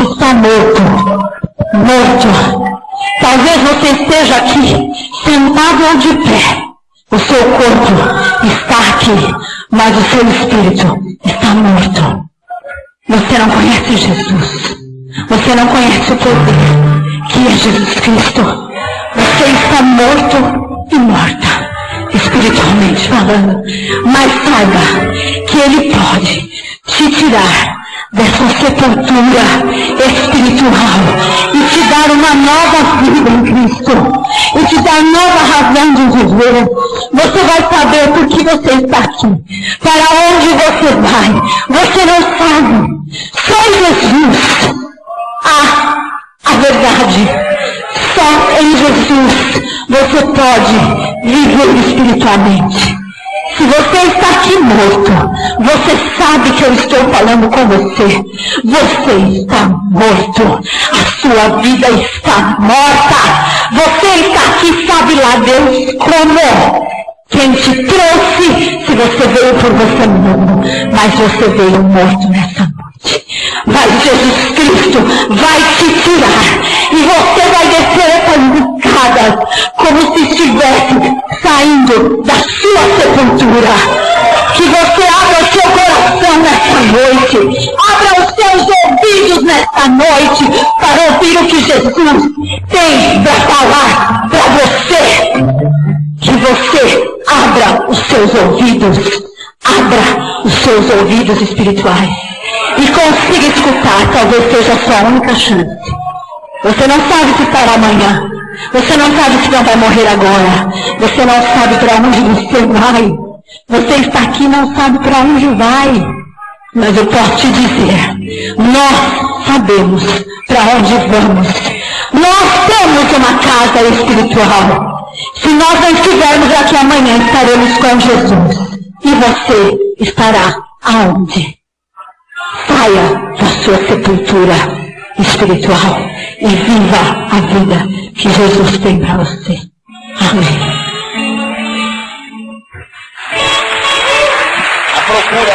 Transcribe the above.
está morto. Morto. Talvez você esteja aqui, sentado ou de pé. O seu corpo está aqui, mas o seu espírito está morto. Você não conhece Jesus. Você não conhece o poder que é Jesus Cristo. Você está morto e morta, espiritualmente falando. Mas saiba que Ele pode te tirar dessa sepultura espiritual e te dar uma nova vida em Cristo e te dar nova razão de viver. Você vai saber por que você está aqui, para onde você vai. Você não sabe. Só Jesus há a verdade. Só em Jesus você pode viver espiritualmente. Se você está aqui morto, você sabe que eu estou falando com você. Você está morto. A sua vida está morta. Você está aqui, sabe lá Deus como? Quem te trouxe, se você veio por você mesmo, mas você veio morto nessa noite. Mas Jesus Cristo vai te tirar e você vai descer essas escadas como se estivesse saindo da sua sepultura. Que você abra o seu coração nesta noite. Abra os seus ouvidos nesta noite para ouvir o que Jesus tem para falar para você. Que você abra os seus ouvidos. Abra os seus ouvidos espirituais. E consiga escutar, talvez seja a sua única chance. Você não sabe se fará amanhã. Você não sabe se não vai morrer agora. Você não sabe para onde você vai. Você está aqui e não sabe para onde vai. Mas eu posso te dizer, nós sabemos para onde vamos. Nós temos uma casa espiritual. Se nós não estivermos aqui amanhã, estaremos com Jesus. E você estará aonde? Saia da sua sepultura espiritual e viva a vida que Jesus tem para você. Amém. A procura.